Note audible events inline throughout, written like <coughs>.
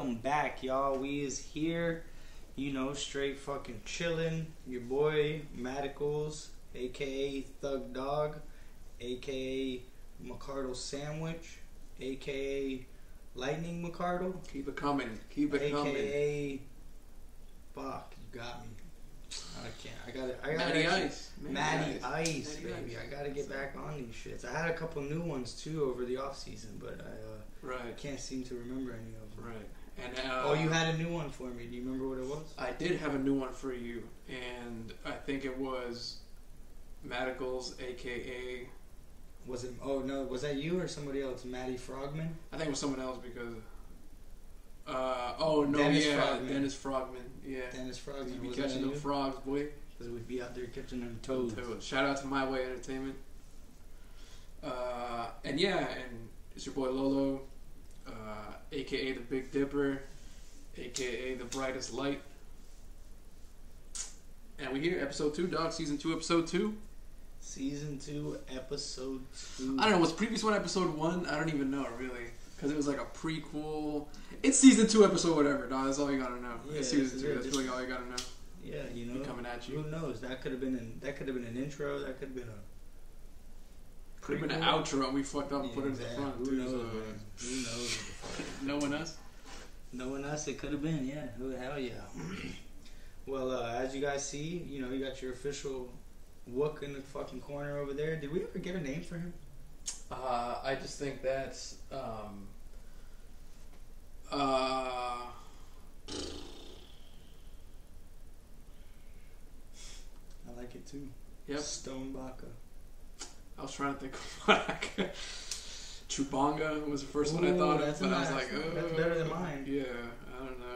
welcome back, y'all. We is here. You know, straight fucking chilling. Your boy Madicals, aka Thug Dog, aka McCardle Sandwich, aka Lightning McCardle, Keep it coming. Keep it coming. aka Fuck, you got me. I can't. I got it. I got Matty it. Ice. Matty Ice, Matty baby. Ice. I gotta get back on these shits. I had a couple new ones too over the off season, but I, uh, I Right. can't seem to remember any of them. Right. And uh, Oh, you had a new one for me. Do you remember what it was? I did have a new one for you, and I think it was Madicals, aka Was it? Oh no, was that you or somebody else? Maddie Frogman. I think it was someone else because. Uh, oh no! Dennis yeah, Frogman. Dennis Frogman. Yeah, Dennis Frogman. you be was catching them you? frogs, boy. Because we'd be out there catching them toads. Toad. Shout out to My Way Entertainment. Uh, and yeah, and it's your boy Lolo, uh, aka the Big Dipper, aka the Brightest Light. And we here, episode two, dog, season two, episode two. Season two, episode two. I don't know, was previous one episode one? I don't even know really, because it was like a prequel. It's season two, episode whatever, dog. That's all you gotta know. Yeah, it's season is two. That's really all you gotta know. Yeah, you know. coming at you. Who knows? That could have been an that could have been an intro. That could have been a. Could have been an prequel. outro, and we fucked up and Yeah, put it in the front Who too. knows? so- man? Who knows? what the fuck. Knowing us. Knowing us, it could have been, yeah. Who the hell, yeah. well, uh, as you guys see, you know, you got your official Wook in the fucking corner over there. Did we ever get a name for him? Uh, I just think that's um, uh, I like it too. yep. Stone Baka. I was trying to think of <laughs> what. Chubanga was the first one I thought of, but I was like, oh, That's better than mine. Yeah, I don't know.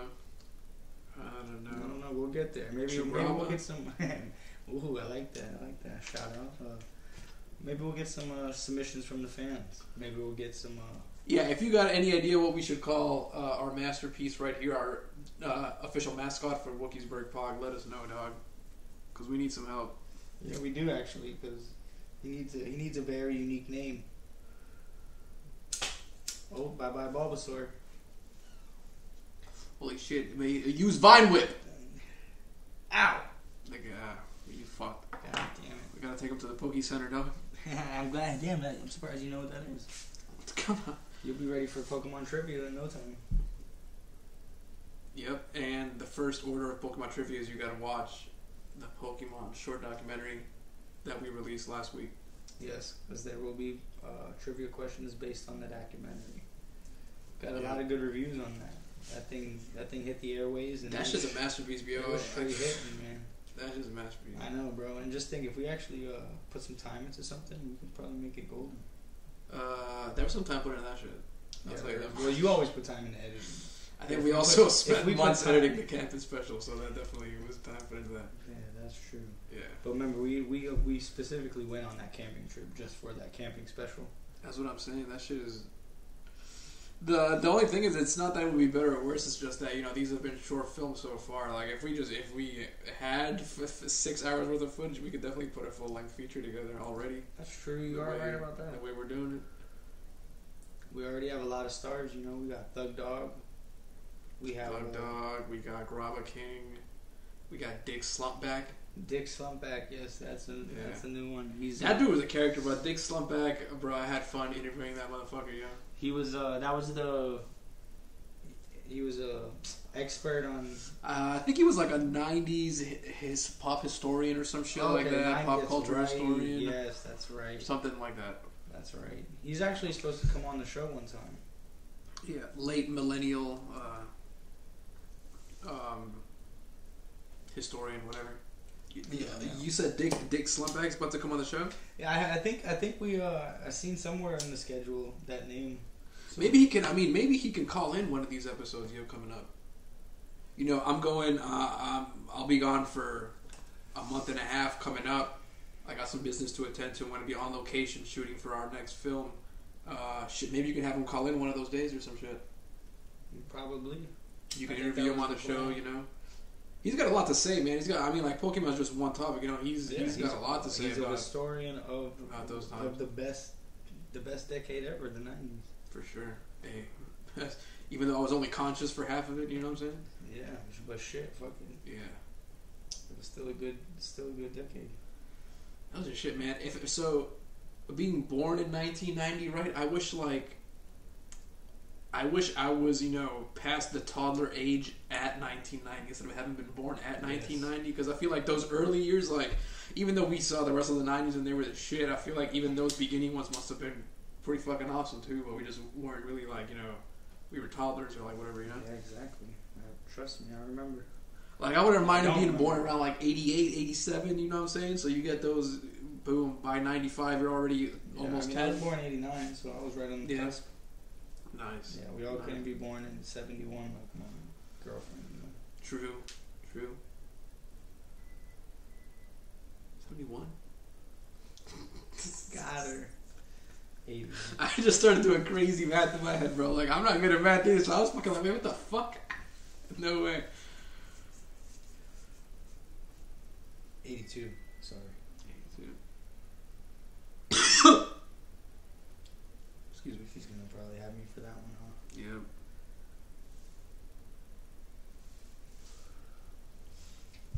I don't know. I don't know. We'll get there. Maybe, maybe we'll get some. <laughs> Ooh, I like that. I like that. Shout out. Uh, maybe we'll get some uh, submissions from the fans. Maybe we'll get some. Uh, Yeah, if you got any idea what we should call uh, our masterpiece right here, our uh, official mascot for Wookiesburg Pod, let us know, dog. Because we need some help. yeah, we do actually, because he needs a he needs a very unique name. Oh, bye bye Bulbasaur. Holy shit! may- Use Vine Whip. Ow! Like, uh, you fucked. God damn it! We gotta take him to the Poke Center, dog. <laughs> I'm glad. Damn, it! I'm surprised you know what that is. Come on. You'll be ready for Pokemon trivia in no time. Yep, and the first order of Pokemon trivia is you gotta watch the Pokemon short documentary that we released last week. Yes, because there will be uh, trivia questions based on the documentary. Got a Yeah. lot of good reviews on that. That thing, that thing hit the airways, and That's just a masterpiece, bro. It was straight hitting, man. That's just a masterpiece. I know, bro. And just think, if we actually uh, put some time into something, we could probably make it golden. Uh, there was some time put into that shit. I'll tell you that. Well, you always put time into editing. I think if we also put- spent we months editing the campus special, so that definitely was time put into that. That's true. Yeah, But remember, we we we specifically went on that camping trip just for that camping special. that's what I'm saying. That shit is. The the only thing is, it's not that it would be better or worse. It's just that you know these have been short films so far. Like if we just if we had f- f- six hours worth of footage, we could definitely put a full length feature together already. That's true. You The are way- right about that. The way we're doing it. We already have a lot of stars. You know, we got Thug Dog. We have Dog uh, Dog, we got Graba King, we got Dick Slumpback. Dick Slumpback. Yes, that's a Yeah. that's a new one. He's That dude was a character, bro. Dick Slumpback, bro. I had fun interviewing that motherfucker, yo. He was uh that was the he was a expert on Uh, I think he was like a '90s his pop historian or some shit like Okay, that, pop culture right. historian, Yes, that's right. something like that. That's right. He's actually supposed to come on the show one time. Yeah, late millennial uh, um, historian, whatever. You, Yeah, yeah. you said Dick Dick Slumpback's about to come on the show. Yeah, I, I think I think we uh I seen somewhere in the schedule that name. So- Maybe he can. I mean, maybe he can call in one of these episodes. You know, coming up. You know, I'm going. Uh, um, I'll be gone for a month and a half coming up. I got some business to attend to. I'm going to be on location shooting for our next film. Uh, shit, maybe you can have him call in one of those days or some shit. Probably. You can I interview him on the the show. plan. You know, he's got a lot to say, man. He's got. I mean, like Pokemon's just one topic. You know, he's Yeah, he's got a lot to say He's a historian of About those of the best the best decade ever, the '90s. For sure. Hey, <laughs> even though I was only conscious for half of it, you know what I'm saying? Yeah, but shit, fucking, Yeah. it was still a good, still a good decade. That was just shit, man. If so, being born in 1990, right? I wish like, I wish I was, you know, past the toddler age at 1990 instead of having been born at 1990. Because I feel like those early years, like, even though we saw the rest of the 90s and they were the shit, I feel like even those beginning ones must have been pretty fucking awesome too. But we just weren't really like, you know, we were toddlers or like whatever, you know. Yeah, exactly. Uh, trust me, I remember. Like I wouldn't mind I him don't being born around like 88, 87, you know what I'm saying? So you get those, boom, by 95 you're already Yeah, almost I, mean, I 10. was born '89, so I was right on the Yeah. cusp. Nice. Yeah, we all Nice. couldn't be born in '71 like my girlfriend. You know. True. True. 71? <laughs> Got her. 80. I just started doing crazy math in my head, bro. Like, I'm not good at math either, so I was fucking like, man, what the fuck? <laughs> No way. 82. Sorry. 82. Excuse me. She's gonna probably have me for that one, huh? Yeah.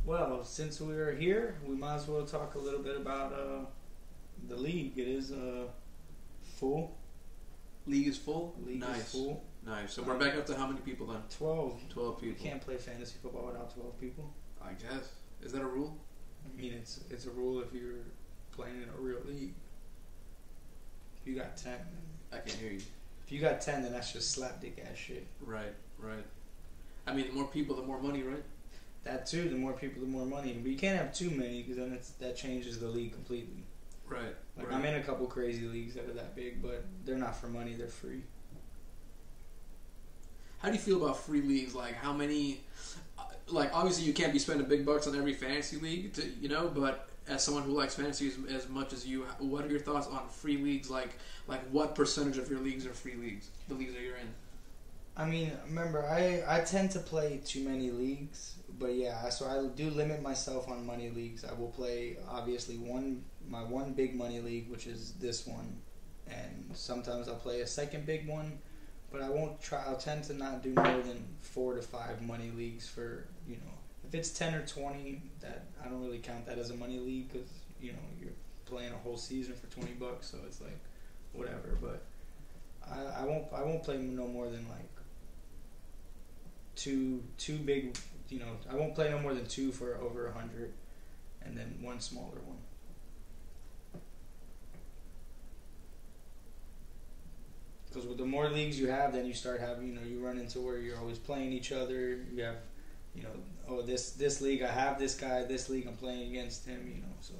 Well, since we are here, we might as well talk a little bit about uh, the league. It is uh, full. League is full? League nice. is full. Nice. So we're back up to how many people then? 12. 12 people. You can't play fantasy football without 12 people. I guess. Is that a rule? I mean, it's it's a rule if you're playing in a real league. If you got 10, I can't hear you. if you got 10, then that's just slapdick ass shit. Right, right. I mean, the more people, the more money, right? That too, the more people, the more money. But you can't have too many because then it's, that changes the league completely. Right. Like right. I'm in a couple crazy leagues that are that big, but they're not for money; they're free. How do you feel about free leagues? Like, how many? uh, Like, obviously, you can't be spending big bucks on every fantasy league, to, you know. But as someone who likes fantasy as, as much as you, what are your thoughts on free leagues? Like, like what percentage of your leagues are free leagues? The leagues that you're in. I mean, remember, I I tend to play too many leagues, but yeah, so I do limit myself on money leagues. I will play obviously one my one big money league, which is this one, and sometimes I'll play a second big one, but I won't try. I'll tend to not do more than four to five money leagues for you know. If it's ten or twenty, that I don't really count that as a money league because you know you're playing a whole season for twenty bucks, so it's like whatever. But I, I won't I won't play no more than like two two big you know I won't play no more than two for over a hundred, and then one smaller one. Because with the more leagues you have, then you start having you know you run into where you're always playing each other. You have you know oh this this league I have this guy this league I'm playing against him you know so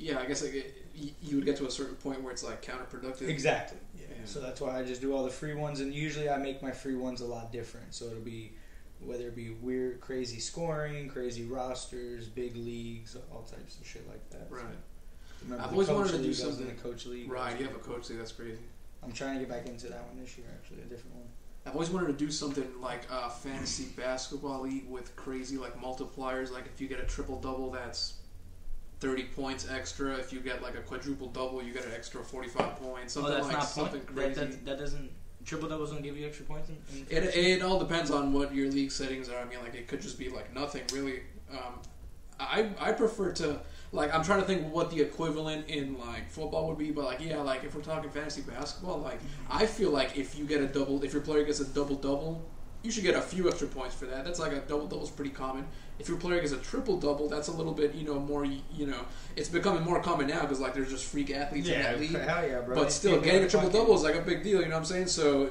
Yeah, I guess like it, you would get to a certain point where it's like counterproductive. Exactly. Yeah. Yeah. So that's why I just do all the free ones, and usually I make my free ones a lot different. So it'll be whether it be weird, crazy scoring, crazy rosters, big leagues, all types of shit like that. Right. Remember I've always coach wanted to do was in something- the coach league. Right. You have a coach league. That's crazy. I'm trying to get back into that one this year. Actually, a different one. I've always wanted to do something like a fantasy basketball league with crazy like multipliers. Like if you get a triple double, that's thirty points extra. If you get like a quadruple double, you get an extra forty-five points. Something like something crazy. That, that, that doesn't triple doubles don't give you extra points. In, in It, it all depends on what your league settings are. I mean, like it could just be like nothing really. Um, I I prefer to like I'm trying to think what the equivalent in like football would be, but like yeah, like if we're talking fantasy basketball, like I feel like if you get a double, if your player gets a double double, you should get a few extra points for that. That's like a double double is pretty common. If your player gets a triple double, that's a little bit you know more you know it's becoming more common now because like there's just freak athletes in that league. hell yeah, bro. But These still, getting a triple double is like a big deal. You know what I'm saying? So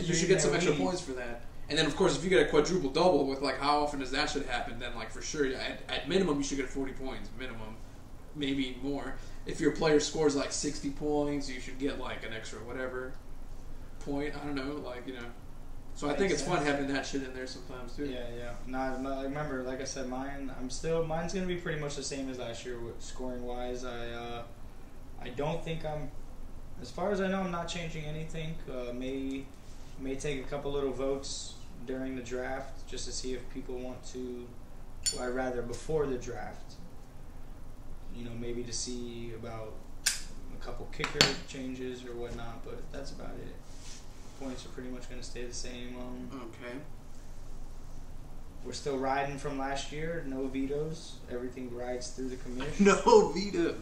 you should get some extra leagues. points for that. And then, of course, if you get a quadruple double with like how often does that should happen, then like for sure, at, at minimum, you should get forty points minimum, maybe more. If your player scores like sixty points, you should get like an extra whatever point. I don't know, like you know. So I think it's fun having that shit in there sometimes too. Yeah, yeah. No, I remember, like I said, mine. I'm still. Mine's gonna be pretty much the same as last year, scoring wise. I, uh, I don't think I'm. As far as I know, I'm not changing anything. Uh, may, may take a couple little votes during the draft just to see if people want to. Or rather, before the draft. You know, maybe to see about a couple kicker changes or whatnot, but that's about it. Points are pretty much going to stay the same. Um, Okay. we're still riding from last year. No vetoes. Everything rides through the commission. <laughs> No Vita.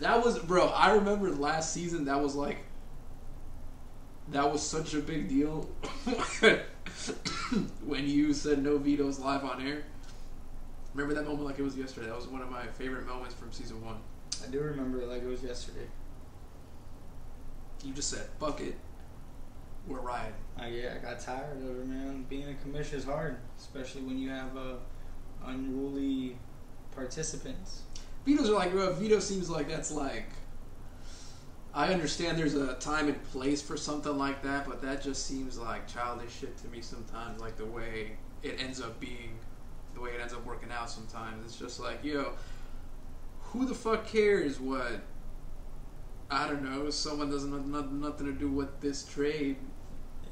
That was bro, I remember last season that was like that was such a big deal <coughs> when you said no vetoes live on air. Remember that moment like it was yesterday. That was one of my favorite moments from season one. I do remember it like it was yesterday. You just said, "Fuck it, we're riding." I yeah, I got tired of it, man. Being a commission is hard, especially when you have uh, unruly participants. Vetoes are like bro, veto seems like that's like. I understand there's a time and place for something like that, but that just seems like childish shit to me sometimes. Like the way it ends up being, the way it ends up working out sometimes. It's just like, yo, who the fuck cares what? I don't know. Someone doesn't have nothing to do with this trade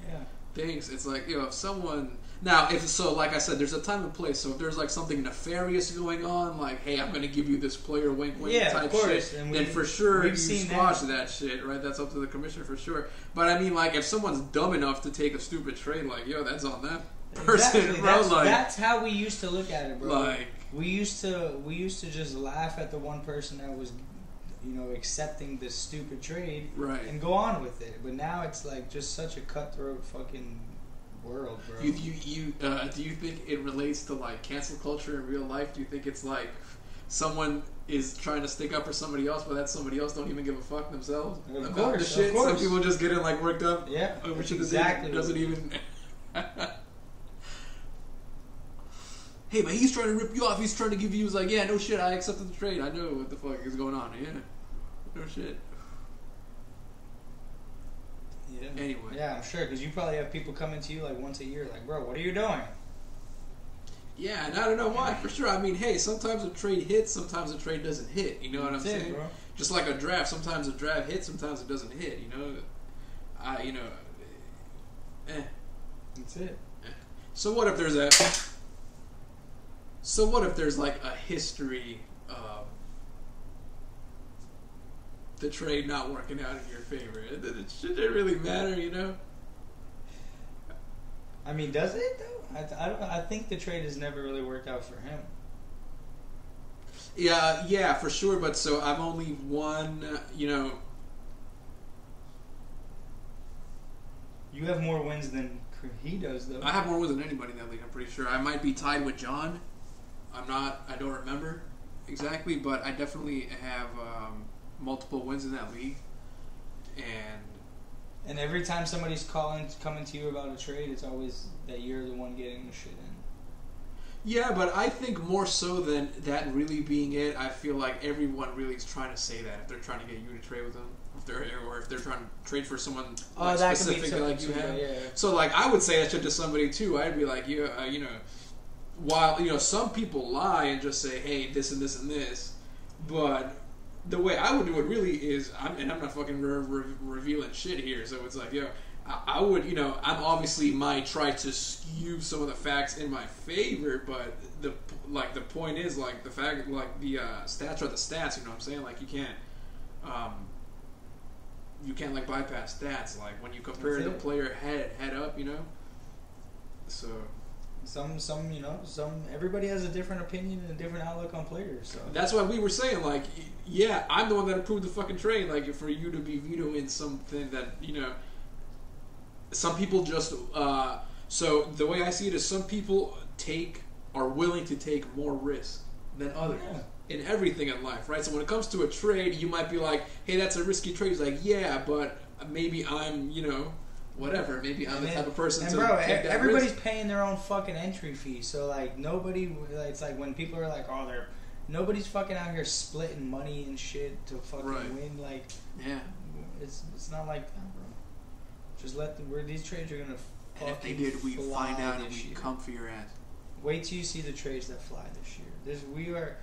Yeah. thinks. It's like, you know, if someone now, if so, like I said, there's a time and place. So if there's like something nefarious going on, like, hey, I'm going to give you this player wink wink Yeah, type of course, shit, and then for sure you squash that. that. shit, right? That's up to the commissioner for sure. But I mean, like, if someone's dumb enough to take a stupid trade, like, yo, that's on that person, Exactly. <laughs> bro. That's, like, that's how we used to look at it, bro. like, we used to we used to just laugh at the one person that was, you know, accepting the stupid trade right. and go on with it. But now it's like just such a cutthroat fucking world, bro. You, you, you uh, do you think it relates to like cancel culture in real life? Do you think it's like someone is trying to stick up for somebody else, but that somebody else don't even give a fuck themselves Of about course, the of shit? Some people just getting like worked up yeah, over shit exactly that doesn't even. <laughs> hey, but he's trying to rip you off. He's trying to give you. He's like, yeah, no shit. I accepted the trade. I know what the fuck is going on. Yeah, no shit. Yeah. Anyway. Yeah, I'm sure because you probably have people coming to you like once a year, like, bro, what are you doing? Yeah, and I don't know why. For sure. I mean, hey, sometimes a trade hits, sometimes a trade doesn't hit. You know what I'm That's saying? Just like a draft, sometimes a draft hits, sometimes it doesn't hit. You know, I you know, eh. That's it. So what if there's a? So what if there's like a history of the trade not working out in your favor? Should it really matter? You know? I mean, does it though? I, I, don't, I think the trade has never really worked out for him. Yeah, yeah, for sure. But so I'm only one. You know, You have more wins than he does, though. I have more wins than anybody in that league. I'm pretty sure. I might be tied with John. I'm not. I don't remember exactly, but I definitely have um, multiple wins in that league. And and every time somebody's calling, coming to you about a trade, it's always that you're the one getting the shit in. yeah, but I think more so than that really being it. I feel like everyone really is trying to say that if they're trying to get you to trade with them, if they're or if they're trying to trade for someone like, Oh, that specific like you have. yeah. So like I would say that shit to somebody too. I'd be like, you, uh, you know, while you know some people lie and just say, hey, this and this and this, but the way I would do it really is, I'm, and I'm not fucking re- re- revealing shit here. So it's like, yo, I, I would, you know, I'm obviously might try to skew some of the facts in my favor, but the like the point is like the fact like the uh, stats are the stats. You know what I'm saying? Like you can't. Um, you can't like bypass stats like when you compare That's the it. player head head up, you know. So Some, some, you know, some. Everybody has a different opinion and a different outlook on players. So that's why we were saying like, yeah, I'm the one that approved the fucking trade. Like for you to be vetoing something that you know, some people just. Uh, so the way I see it is, some people take are willing to take more risk than others. Yeah. In everything in life, right? So when it comes to a trade, you might be like, "Hey, that's a risky trade." He's like, "Yeah, but maybe I'm, you know, whatever. Maybe I'm the And- type of person and to bro, take that everybody's risk." paying their own fucking entry fee. So like nobody, it's like when people are like, oh, they're nobody's fucking out here splitting money and shit to fucking Right. win. Like Yeah. it's it's not like that, bro. Just let the where these trades are gonna. Fucking And if they did, we'd find out and year. come for your ass. Wait till you see the trades that fly this year. This we are,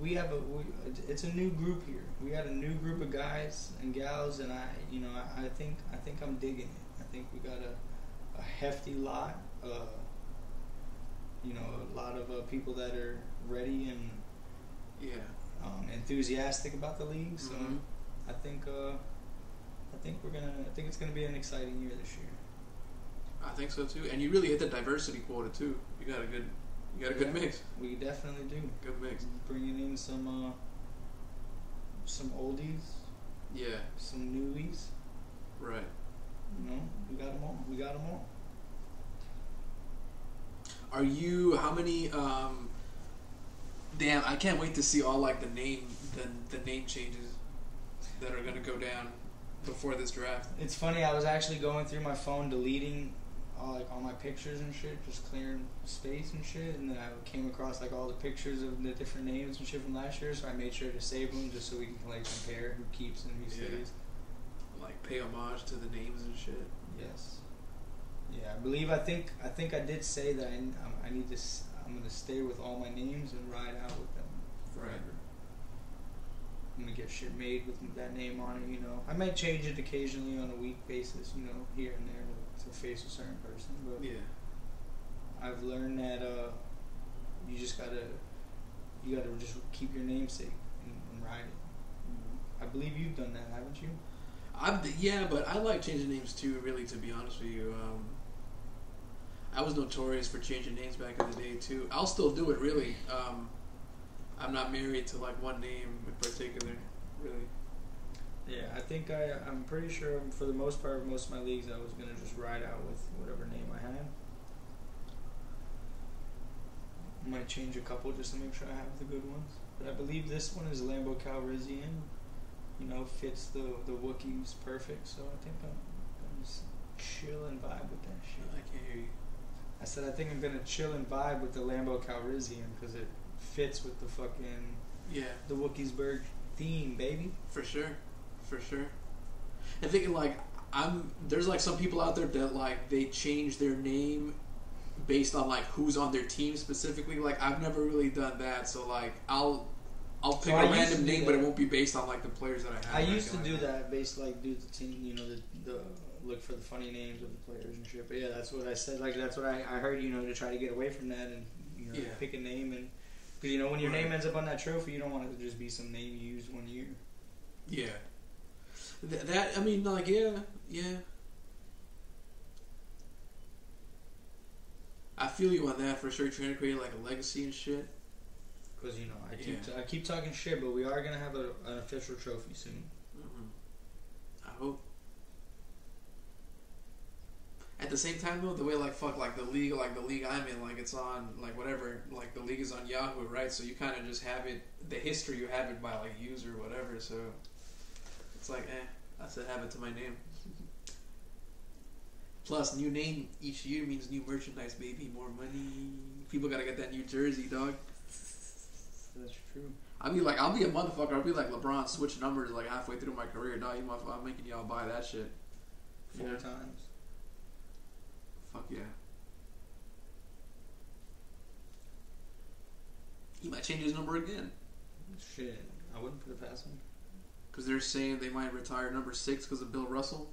we have a, we, it's a new group here. We got a new group of guys and gals, and I, you know, I, I think I think I'm digging it. I think we got a, a hefty lot. Uh, you know, a lot of uh, people that are ready and Yeah. um, enthusiastic about the league. So Mhm. I think uh, I think we're gonna I think it's gonna be an exciting year this year. I think so too. And you really hit the diversity quota too. You got a good, you got a good mix. We definitely do. Good mix. Bringing in some uh, some oldies, Yeah. some newies. Right. Know, we got them all. We got them all. Are you? How many? um Damn! I can't wait to see all like the name, the the name changes that are gonna go down before this draft. It's funny. I was actually going through my phone, deleting all like all my pictures and shit, just clearing space and shit, and then I came across like all the pictures of the different names and shit from last year. So I made sure to save them just so we can like compare who keeps and who Yeah. stays. Like pay homage to the names and shit. Yes. Yeah, I believe. I think. I think I did say that I, I'm- I need to. s- I'm gonna stay with all my names and ride out with them forever. Right. I'm gonna get shit made with that name on it. You know, I might change it occasionally on a week basis. You know, here and there to, to face a certain person. But Yeah. I've learned that uh, you just gotta. You gotta just keep your namesake and, and ride it. I believe you've done that, haven't you? I've yeah, but I like changing names too. Really, to be honest with you, um, I was notorious for changing names back in the day too. I'll still do it. Really, um, I'm not married to like one name in particular. Really, Yeah, I think I. I'm pretty sure for the most part, most of my leagues, I was gonna just ride out with whatever name I had. Might change a couple just to make sure I have the good ones, but I believe this one is Lambo Calrissian. You know, fits the the Wookiees perfect. So I think I'm gonna just chill and vibe with that shit. I can't hear you. I said I think I'm gonna chill and vibe with the Lambo Calrissian because it fits with the fucking Yeah, the Wookiesburg theme, baby. for sure, for sure. And thinking like I'm there's like some people out there that like they change their name based on like who's on their team specifically. Like I've never really done that, so like I'll I'll pick So a random name, but it won't be based on like the players that I have. I used to anything do like that, based like do the team, you know, the, the look for the funny names of the players and shit. But yeah, that's what I said. Like that's what I, I heard, you know, to try to get away from that and you know Yeah. pick a name and because you know when your Right. name ends up on that trophy, you don't want it to just be some name you used one year. Yeah. Th- that I mean, like, yeah, yeah. I feel you on that for sure. Trying to create like a legacy and shit. Because you know I keep Yeah. I keep talking shit, but we are gonna have a, an official trophy soon. hmm I hope. At the same time, though, the way like fuck like the league, like the league I'm in, like it's on like whatever, like the league is on Yahoo, right? So you kind of just have it, the history you have it by like user, whatever. So it's like, eh, I said have it to my name. Plus, new name each year means new merchandise, baby, more money. People gotta get that new jersey, dog. That's true. I'll be like, I'll be a motherfucker. I'll be like LeBron, switch numbers like halfway through my career, dog. You motherfucker, I'm making y'all buy that shit. Four Yeah. times. Fuck yeah. He might change his number again Shit, I wouldn't put it past him. because they're saying they might retire number six because of Bill Russell.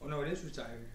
Oh no, it is retired.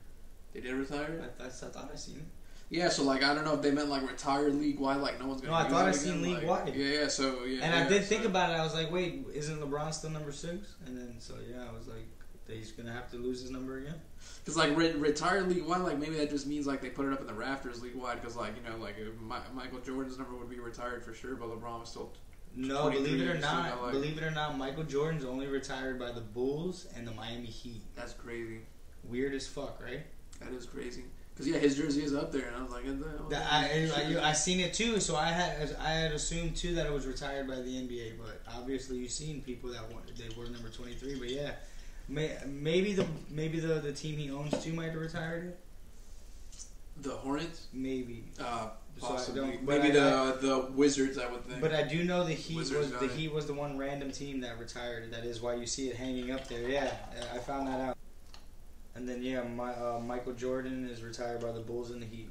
They did retire I. I, I thought I seen it. Yeah, so like I don't know if they meant like retired league wide, like no one's gonna. No, I thought I seen again, like- league-wide. Yeah, yeah. So yeah. And yeah, I did so- think about it. I was like, wait, isn't LeBron still number six? And then so yeah, I was like, he's gonna have to lose his number again. Because like re- retired league wide, like maybe that just means like they put it up in the rafters league wide. Because like you know like if Mi- Michael Jordan's number would be retired for sure, but LeBron was still. No, believe it or years, so not, like- believe it or not, Michael Jordan's only retired by the Bulls and the Miami Heat. That's crazy. Weird as fuck, right? That is crazy. Because yeah, his jersey is up there, and I was like, "Is oh, I. I, I seen it too, so I had I had assumed too that it was retired by the NBA, but obviously you've seen people that want they were number twenty three. But yeah, may, maybe the maybe the the team he owns too might have retired it. the Hornets. Maybe, Uh, So possibly. don't- Maybe I- the the Wizards, I would think. But I do know the Heat Wizards was the. Heat was the one random team that retired. That is why you see it hanging up there. Yeah, I found that out. And then yeah, my, uh, Michael Jordan is retired by the Bulls and the Heat.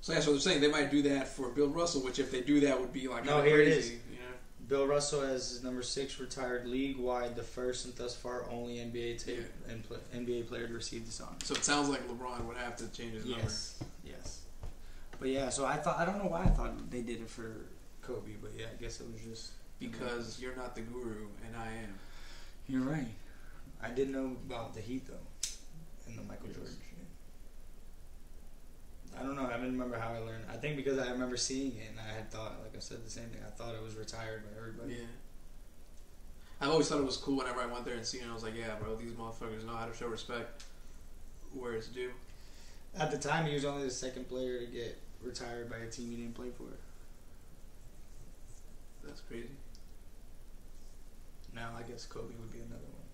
so that's what they're saying they might do that for Bill Russell, which if they do that would be like No, here it crazy, is. You know? Bill Russell as his number six retired league wide, the first and thus far only NBA tape and pl- NBA player to receive this honor. So it sounds like LeBron would have to change his number. Yes, yes. But yeah, so I thought I don't know why I thought they did it for Kobe, but yeah, I guess it was just because you're not the guru and I am. You're right. I didn't know about the Heat though, and the Michael Yes. Jordan shit. I don't know. I don't remember how I learned. I think because I remember seeing it, and I had thought, like I said, the same thing. I thought it was retired by everybody. Yeah. I always thought it was cool whenever I went there and seen it. I was like, yeah, bro, these motherfuckers know how to show respect where it's due. At the time, he was only the second player to get retired by a team he didn't play for. That's crazy. Now, I guess Kobe would be another one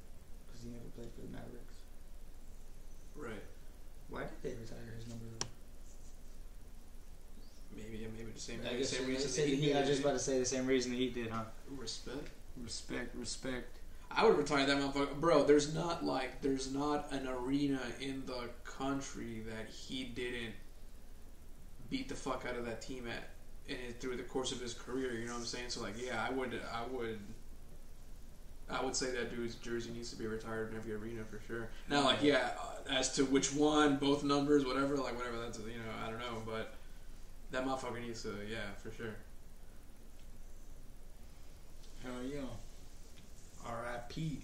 because he never played for the Mavericks. Right. Why did they retire his number? though? Maybe, yeah, maybe the same, I maybe guess same they reason. said that the he Heat- I was just it. about to say the same reason the Heat did, huh? respect. Respect, respect. I would retire that motherfucker, bro. There's not like there's not an arena in the country that he didn't beat the fuck out of that team at, and it, through the course of his career. You know what I'm saying? So like, yeah, I would, I would, I would say that dude's jersey needs to be retired in every arena for sure. Now, like, yeah, as to which one, both numbers, whatever, like whatever. That's you know, I don't know, but that motherfucker needs to, yeah, for sure. Hell yeah. R.I.P.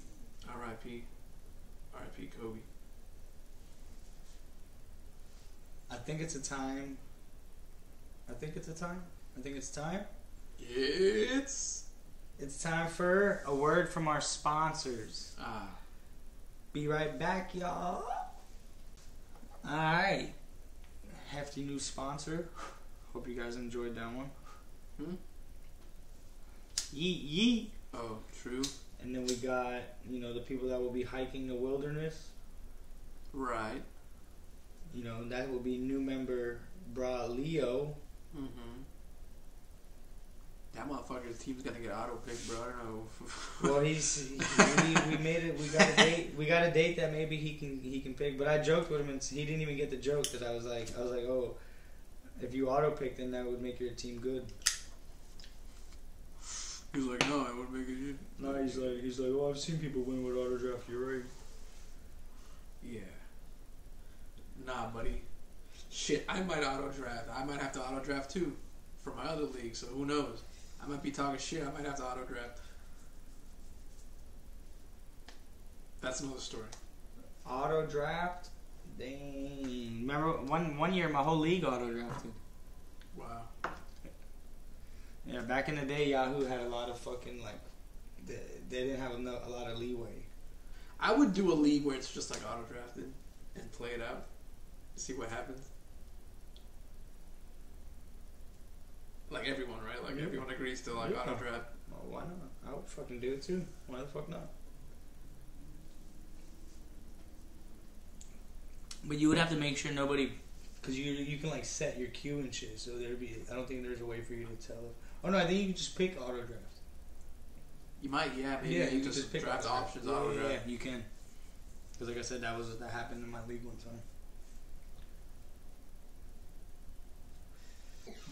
R.I.P. R.I.P. Kobe. I think it's a time. I think it's a time. I think it's time. It's It's time for a word from our sponsors. ah. Be right back, y'all. Alright. Hefty new sponsor. Hope you guys enjoyed that one. Hmm? Yeet yeet. Oh, true. And then we got, you know, the people that will be hiking the wilderness. Right. You know, that will be new member Bra Leo. Mm-hmm. That motherfucker's team's gonna get auto picked, bro. I don't know. <laughs> Well, he's he, we, we made it. We got a date. We got a date that maybe he can he can pick. But I joked with him, and he didn't even get the joke because I was like I was like, oh, if you auto pick, then that would make your team good. He's like, no, I wouldn't make it. No, he's like he's like, oh, I've seen people win with auto draft. You're right. Yeah. Nah, buddy. Shit, I might auto draft. I might have to auto draft too for my other league. So who knows? I might be talking shit. I might have to auto draft. That's another story. Auto draft. Dang. Remember one one year my whole league auto drafted. Wow. Yeah, back in the day, Yahoo had a lot of fucking like. They, they didn't have eno- a lot of leeway. I would do a league where it's just like auto drafted and play it out. See what happens. Like everyone, right? Like Yeah. everyone agrees to like Yeah. auto draft. Well, why not? I would fucking do it too. Why the fuck not? But you would have to make sure nobody, because you you can like set your queue and shit. So there'd be. I don't think there's a way for you to tell. Oh no, I think you can just pick auto draft. You might, yeah, maybe yeah, you, can just pick draft auto options Yeah, auto yeah, draft. yeah, you can. Because like I said, that was that happened in my league one time.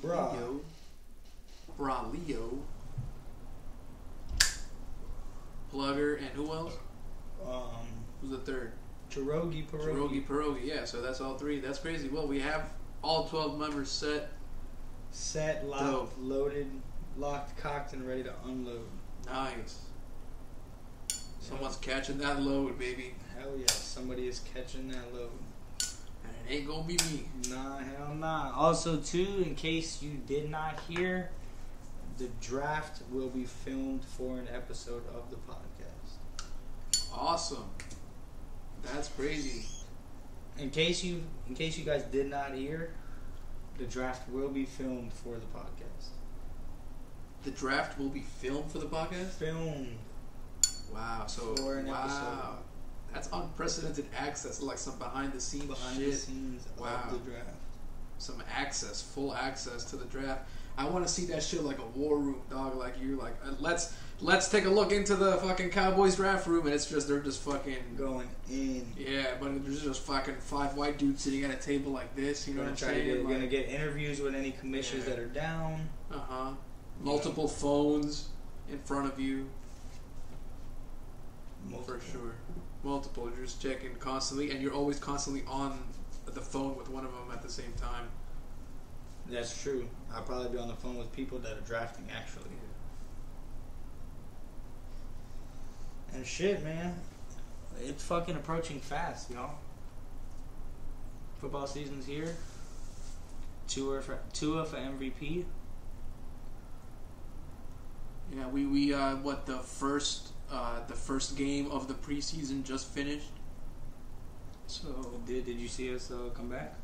Bruh. Leo. Bra Leo. Plugger and who else? Um, Who's the third? Pierogi Pierogi. Pierogi Pierogi. Yeah, so that's all three. That's crazy. Well, we have all twelve members set. Set, locked, Dope. loaded, locked, cocked, and ready to unload. Nice. Someone's catching that load, baby, Hell yeah, somebody is catching that load. and it ain't gonna be me. Nah, hell nah. Also, too, in case you did not hear, the draft will be filmed for an episode of the podcast. Awesome. That's crazy. In case you, in case you guys did not hear, the draft will be filmed for the podcast. The draft will be filmed for the podcast. Filmed. Wow. So For an wow. episode. That's unprecedented access, like some behind the scenes behind shit. the scenes Wow. of the draft. some access, full access to the draft. I want to see that shit like a war room, dog. Like you're like, uh, let's let's take a look into the fucking Cowboys draft room, and it's just they're just fucking Going in. yeah, but there's just fucking five white dudes sitting at a table like this. You know what I'm try to saying? get, gonna get interviews with any commissioners Yeah. that are down. uh huh. Multiple phones in front of you for sure. Multiple. You're just checking constantly, and you're always constantly on the phone with one of them at the same time. That's true. I'll probably be on the phone with people that are drafting actually. And shit, man. It's fucking approaching fast, y'all. Football season's here. Tua for Tua for MVP. Yeah, we we uh, what the first uh, the first game of the preseason just finished. So Did Did you see us uh, come back?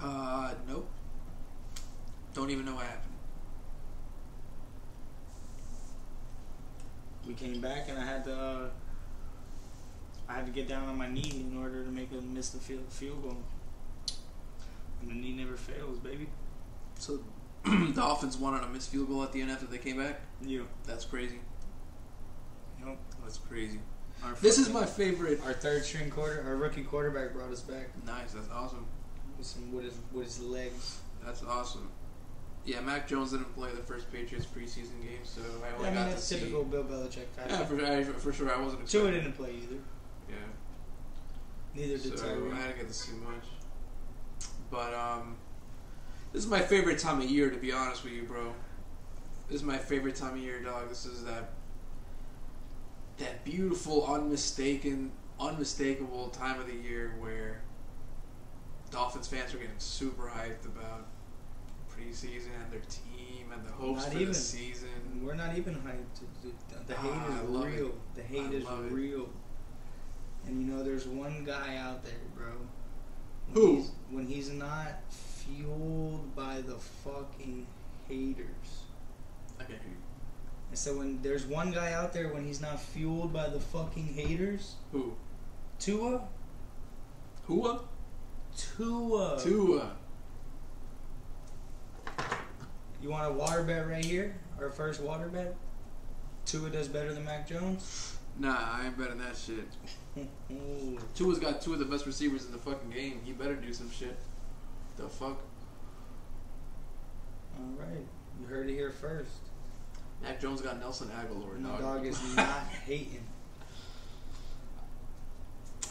uh, nope. Don't even know what happened. We came back and I had to. Uh, I had to get down on my knee in order to make a miss the field field goal. And the knee never fails, baby. So <clears throat> the Dolphins won on a missed field goal at the end after they came back. You. That's crazy. Yep. That's crazy. Our This is my favorite. Our third string quarter, our rookie quarterback brought us back Nice. That's awesome. with some with his with his legs. That's awesome. Yeah, Mac Jones didn't play the first Patriots preseason game, so I only Yeah, I mean got that's to typical see. Bill Belichick type. Yeah, for, I, for sure. I wasn't. Tua didn't play either. Yeah. Neither did So Tyreek. I didn't get to see much. But um, this is my favorite time of year, to be honest with you, bro. This is my favorite time of year, dog. This is that that beautiful, unmistaken, unmistakable time of the year where Dolphins fans are getting super hyped about preseason and their team and the hopes Not for even. the season. We're not even hyped. The- The hate Ah, is love it. real. The hate I is love it. real. And you know, there's one guy out there, bro. When Who? He's, when he's not fueled by the fucking haters. I can't hear you. And so when there's one guy out there when he's not fueled by the fucking haters, Who? Tua, Whoa? Tua. Tua. You want a water bet right here? Our first water bet. Tua does better than Mac Jones. Nah, I ain't betting that shit. <laughs> Tua's got two of the best receivers in the fucking game. He better do some shit. The fuck? All right, you heard it here first. Mac Jones got Nelson Agholor. Dog. dog is <laughs> not hating.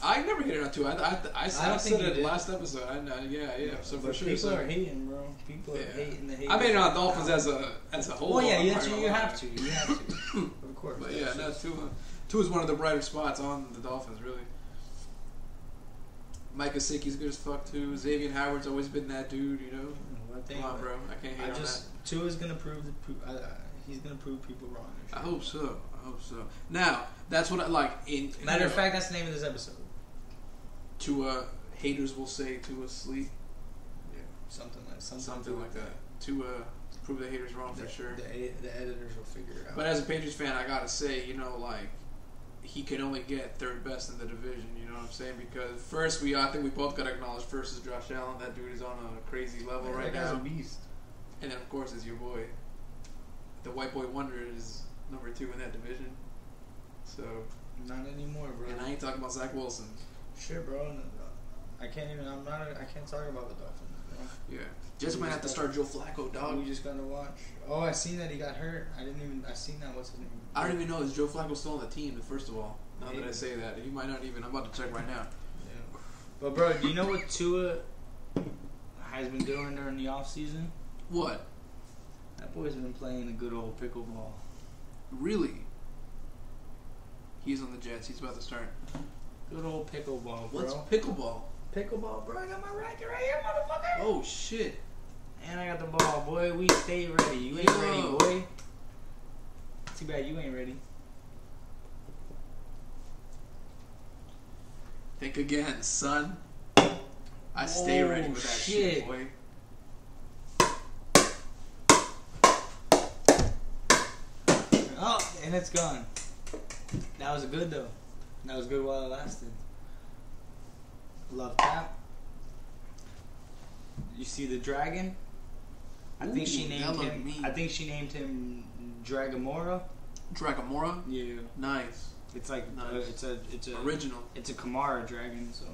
I never hated on Tua. I, I, I, I, I said think it did. last episode. I know, yeah, yeah. So for sure. people so- are hating, bro. People Yeah. are hating the hate. I made it on Dolphins as a as a whole. Well, yeah, you, you, you have to. You have to. <coughs> of course. But yeah, no, Tua. Uh, Tua's one of the brighter spots on the Dolphins, really. Mike Gesicki's good as fuck too. Xavier Howard's always been that dude, you know. Thing, Come on, bro. I can't hate I on just Tua's gonna prove the pro- I, uh, I, he's gonna prove people wrong. I hope so. I hope so. Now, that's what I like. In Matter of fact, that's the name of this episode. Tua haters will say Tua sleep. Something like something, something like that. To uh, prove the haters wrong The, for sure. The, ed- the editors will figure it out. But as a Patriots fan, I gotta say, you know, like he can only get third best in the division. You know what I'm saying? Because first, we I think we both gotta acknowledge first is Josh Allen. That dude is on a crazy level Man, right that guy's now. a beast. And then of course is your boy, the white boy wonder is number two in that division. So, Not anymore, bro. and I ain't talking about Zach Wilson. Shit, bro. Uh, I can't even. I'm not. I can't talk about the Dolphins, bro. Yeah, just might have to start Joe Flacco, dog. We just gotta watch. Oh, I seen that he got hurt. I didn't even. I seen that. What's his name? I don't even know is Joe Flacco still on the team. First of all, now that I say that, he might not even. I'm about to check right now. Yeah. But bro, do you know what Tua has been doing during the off season? What? That boy's been playing a good old pickleball. Really? He's on the Jets. He's about to start. Good old pickleball, bro. What's pickleball? pickleball, bro? I got my racket right here, motherfucker. Oh shit! And I got the ball, boy. We stay ready. You ain't Yo. ready, boy. Too bad you ain't ready. Think again, son. I stay Oh, ready with that shit. shit, boy. Oh, and it's gone. That was good though. That was good while it lasted. Love that. You see the dragon? I think she named him. mean. I think she named him Dragamora. Dragamora. Yeah, Nice. it's like uh, it's a it's a Original. it's a Kamara dragon. So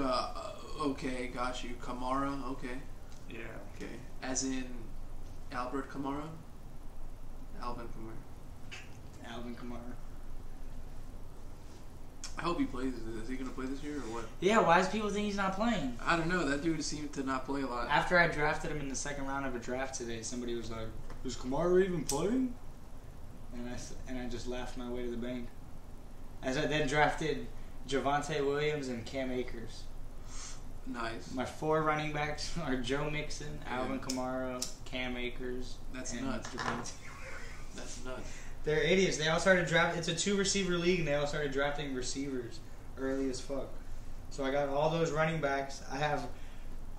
uh, okay, got you. Kamara. Okay. yeah, Okay. As in Albert Kamara. Alvin Kamara. Alvin Kamara. I hope he plays. Is he gonna play this year or what? Yeah, why does people think he's not playing? I don't know. That dude seemed to not play a lot. After I drafted him in the second round of a draft today, somebody was like, "Is Kamara even playing?" And I and I just laughed my way to the bank. As I then drafted Javonte Williams and Cam Akers. Nice. My four running backs <laughs> are Joe Mixon, Alvin Kamara, Cam Akers. That's nuts. Javonte. That's nuts. They're idiots. They all started draft. It's a two receiver league, and they all started drafting receivers early as fuck. So I got all those running backs. I have,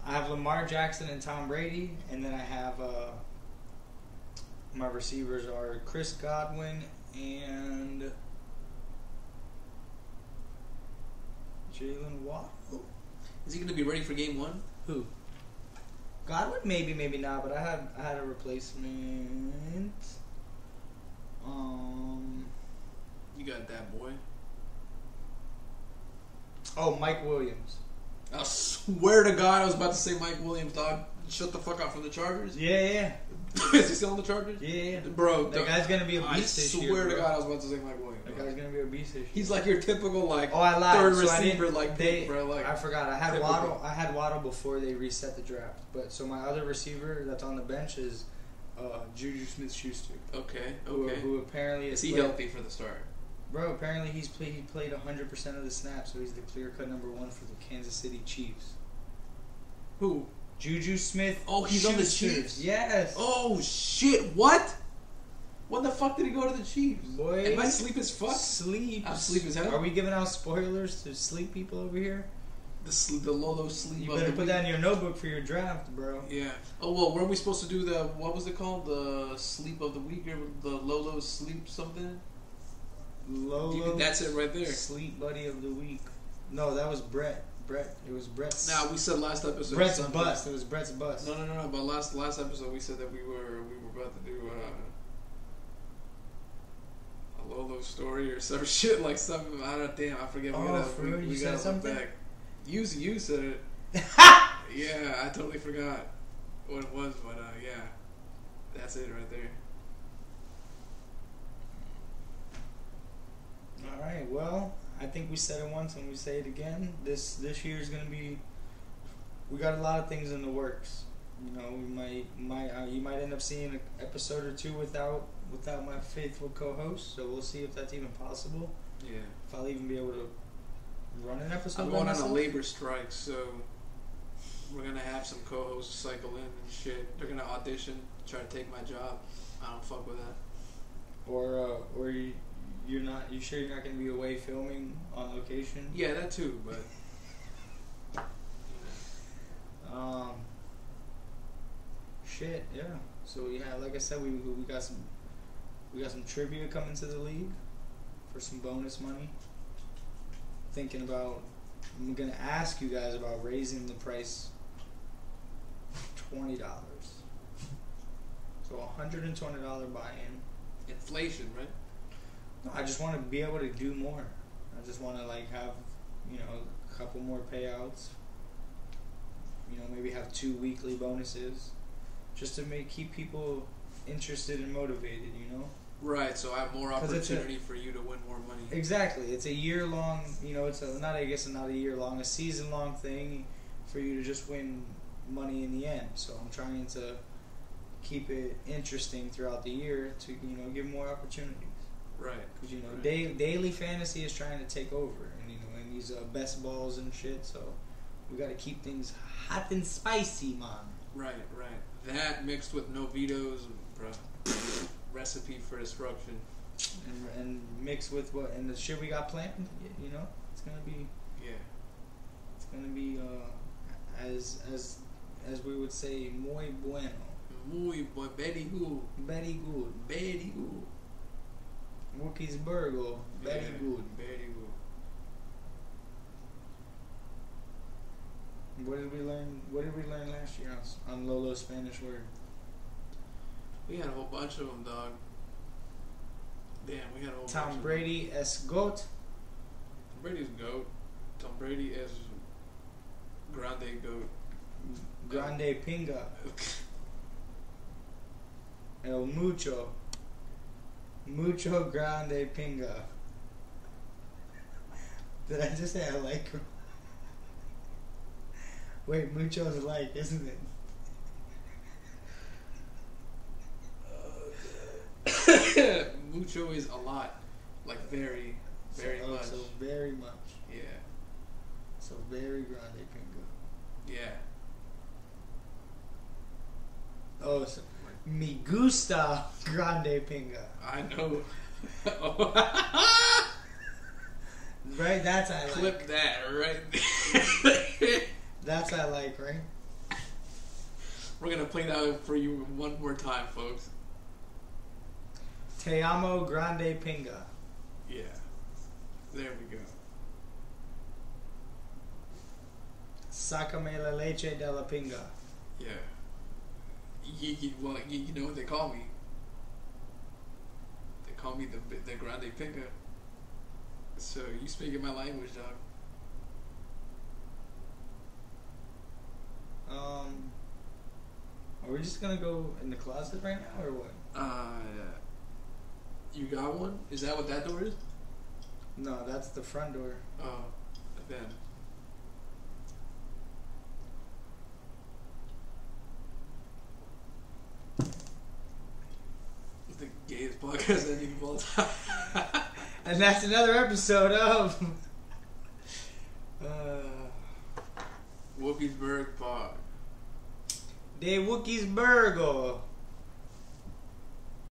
I have Lamar Jackson and Tom Brady, and then I have uh, my receivers are Chris Godwin and Jaylen Waddle. Is he gonna be ready for game one? Who? Godwin, maybe, maybe not. But I had I had a replacement. Um. You got that boy. Oh, Mike Williams. I swear to God, I was about to say Mike Williams, dog. Shut the fuck up from the Chargers. Yeah, yeah, <laughs> Is he still on the Chargers? yeah, yeah. Bro, That the- guy's gonna be a beast this swear year. to bro. God, I was about to say Mike Williams. That guy's gonna be a beast this year. He's like your typical like oh, I lied. third So receiver, didn't- like they, bro. Like I forgot. I had typical. Waddle. I had Waddle before they reset the draft. But so my other receiver that's on the bench is uh, Juju Smith-Schuster, okay, who, okay. who apparently Is he played- healthy for the start? Bro, apparently he's played. He played 100 percent of the snaps, so he's the clear cut number one for the Kansas City Chiefs. Who? Juju Smith. Oh, he's on the Chiefs? Yes. Oh shit! What? When the fuck did he go to the Chiefs? Boy. Am I sleep as fuck? Sleep. I'm sleep as hell. Are we giving out spoilers to sleep people over here? The sl- the Lolo sleep. You better put week. that in your notebook for your draft, bro. Yeah. Oh well, weren't we supposed to do the what was it called? The sleep of the week or the Lolo sleep something? Lolo. You that's it right there. Sleep buddy of the week. No, that was Brett. Brett. It was Brett's. Now we said last episode. Brett's something- bust. It was Brett's bust. No, no, no, no. But last last episode we said that we were we were about to do uh, a Lolo story or some <laughs> shit like something. I don't damn. I forget. We Oh, gotta, for we? You we said something? back. You you said it. <laughs> Yeah, I totally forgot what it was, but uh, yeah, that's it right there. All right. Well, I think we said it once and we say it again. This this year is gonna be. We got a lot of things in the works. You know, we might might uh, you might end up seeing an episode or two without without my faithful co-host. So we'll see if that's even possible. Yeah, If I'll even be able to run an episode. I'm going on a labor strike, so we're gonna have some co-hosts cycle in and shit. They're gonna audition, try to take my job. I don't fuck with that. Or uh, or you, you're not. You sure you're not gonna be away filming on location? Yeah, that too, but. <laughs> Um. Shit, yeah. So yeah, like I said, we we got some we got some trivia coming to the league for some bonus money. Thinking about, I'm gonna ask you guys about raising the price twenty dollars. So a hundred and twenty dollar buy-in. Inflation, right? No, I just want to be able to do more. I just want to like have, you know, a couple more payouts. You know, maybe have two weekly bonuses, just to make keep people interested and motivated. You know. Right, so I have more it's a- opportunity for you to win more money. Exactly. It's a year long. You know, it's a not. I guess not a year long. A season long thing for you to just win money in the end. So I'm trying to keep it interesting throughout the year to you know give more opportunities. Right. Because you know, Right. da- daily fantasy is trying to take over, and you know, and these uh, best balls and shit. So we got to keep things hot and spicy, man. Right, right. That mixed with no vetoes, bro. <laughs> Recipe for destruction. And, and mixed with what and the shit we got planned, you know, it's gonna be Yeah. it's gonna be uh, as as as we would say, muy bueno, Muy boy, very good. very good, Very good. Wookie's burger, very Yeah, good. Very good. What did we learn? What did we learn last year on, on Lolo's Spanish word? We had a whole bunch of them, dog. Damn, we had a whole bunch Tom Brady as goat. Tom Brady's goat. Tom Brady is grande goat. Grande pinga. <laughs> El mucho. Mucho grande pinga. Did I just say I like her? <laughs> Wait, mucho's like, isn't it? Mucho is a lot, like very, very so, much. So very much. Yeah, So very grande pinga. yeah. Oh, so me gusta grande pinga. I know. <laughs> Right? That's I like. Clip that right <laughs> there. That's I like, right? We're gonna play that for you one more time, folks. Te amo grande pinga. Yeah. There we go. Sacame la leche de la pinga. Yeah. You, you, well, you, you know what they call me? They call me the the grande pinga. So you speaking my language, dog. Um, are we just gonna go in the closet right now, or what? Uh, you got one? Is that what that door is? No, that's the front door. Oh, then. It's the gayest podcast ending of all time. <laughs> And that's another episode of. <laughs> uh, Wookiesburg Pod. De Wookie's Burger.